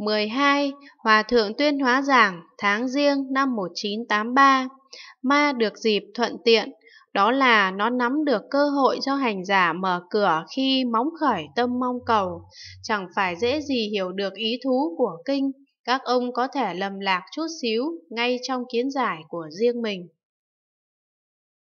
12. Hòa thượng tuyên hóa giảng tháng riêng năm 1983 Ma được dịp thuận tiện đó là nó nắm được cơ hội cho hành giả mở cửa khi móng khởi tâm mong cầu. Chẳng phải dễ gì hiểu được ý thú của kinh, các ông có thể lầm lạc chút xíu ngay trong kiến giải của riêng mình.